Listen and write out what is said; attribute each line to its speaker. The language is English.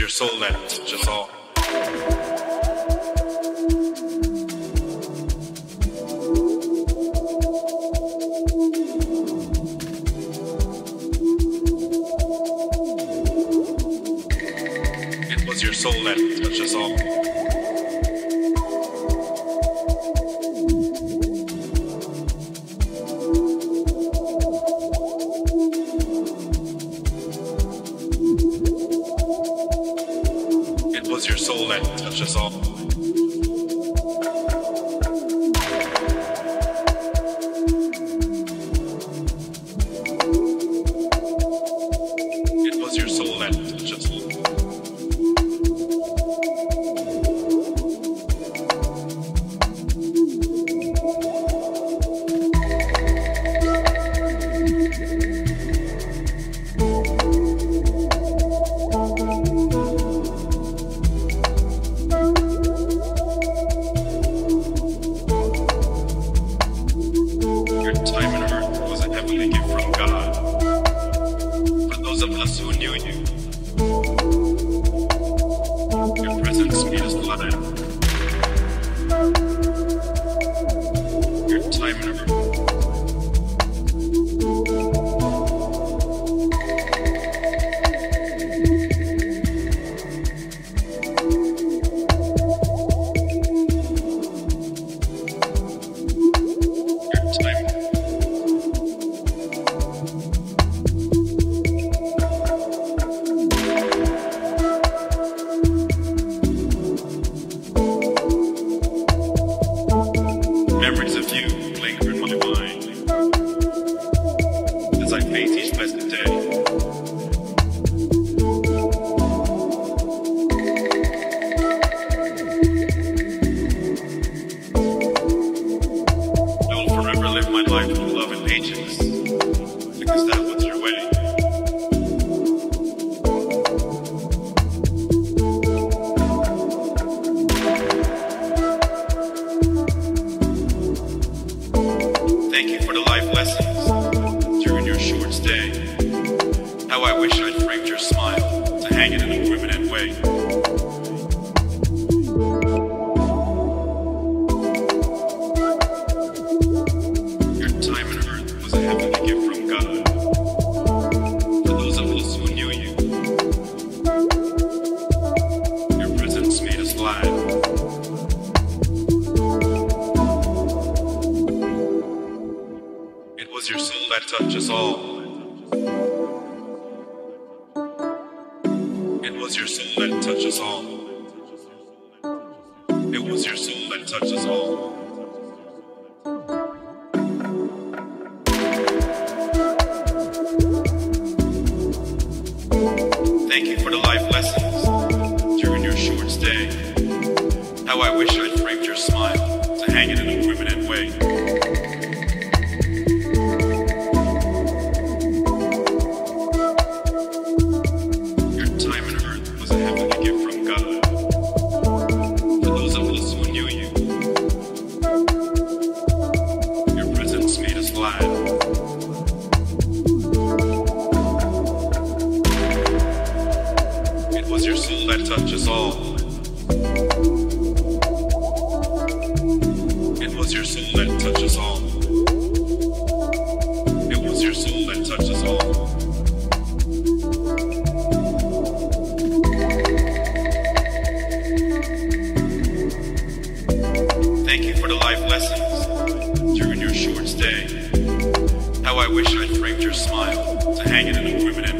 Speaker 1: your soul us all. It was your soul that touched touched us all. Gift from God. For those of us who knew you, Thank you for the life lessons during your short stay. How I wish I'd Was your soul that touched us all. It was your soul that touched us all. It was your soul that touched us all. Thank you for the life lessons during your short stay. How I wish I'd framed your smile to hang it in a permanent way. Touched us all. It was your soul that touched us all. It was your soul that touched us all. Thank you for the life lessons during your short stay. How I wish I'd framed your smile to hang it in a permanent